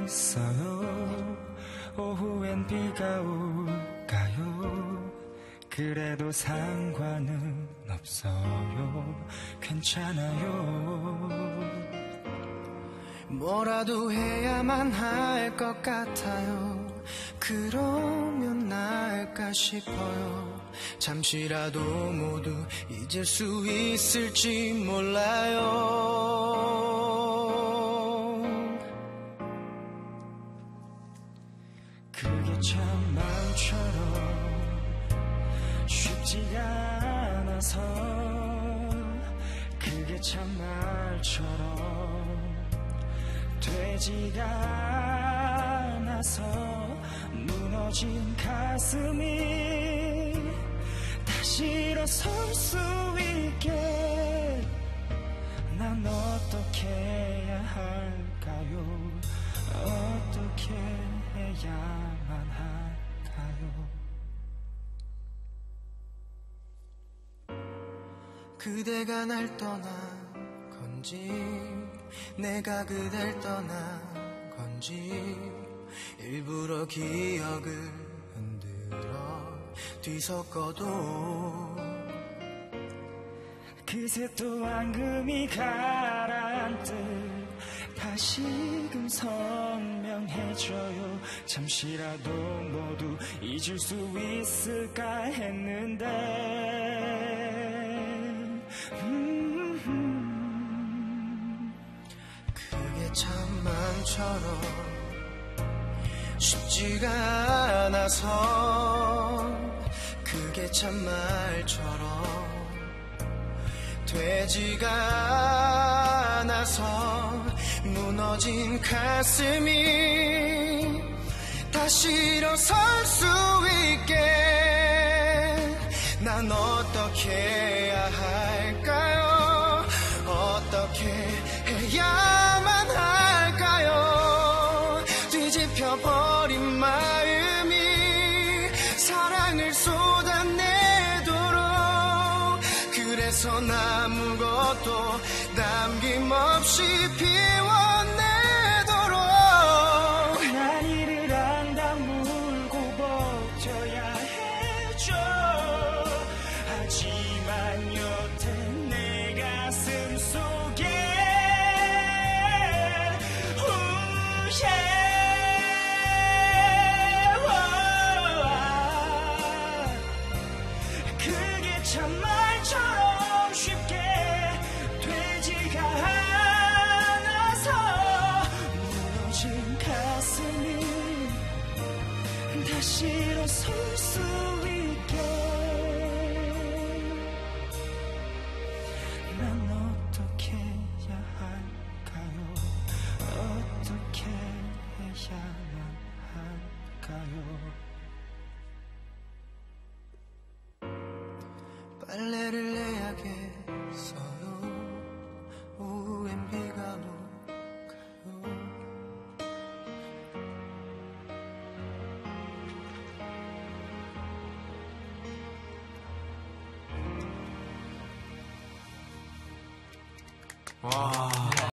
야겠어요. 오후엔 비가 올까요? 그래도 상관은 없어요. 괜찮아요. 뭐라도 해야만 할 것 같아요. 그러면 나을까 싶어요. 잠시라도 모두 잊을 수 있을지 몰라요 참 마음처럼 쉽지가 않아서 그게 참 말처럼 되지가 않아서 무너진 가슴이 다시 일어설 수 있게 그대가 날 떠난 건지 내가 그댈 떠난 건지 일부러 기억을 흔들어 뒤섞어도 그새 또 앙금이 가라앉듯 다시금 선명해져요. 잠시라도 모두 잊을 수 있을까 했는데 마음처럼 쉽지가 않아서 그게 참 말처럼 되지가 않아서 무너진 가슴이 다시 일어설 수 있게 난 어떻게 해야 할까요? 어떻게 해야 아무것도 남김없이 피 다시 일어설 수 있게. 난 어떻게 해야 할까요? 어떻게 해야만 할까요? 빨래를 내 哇。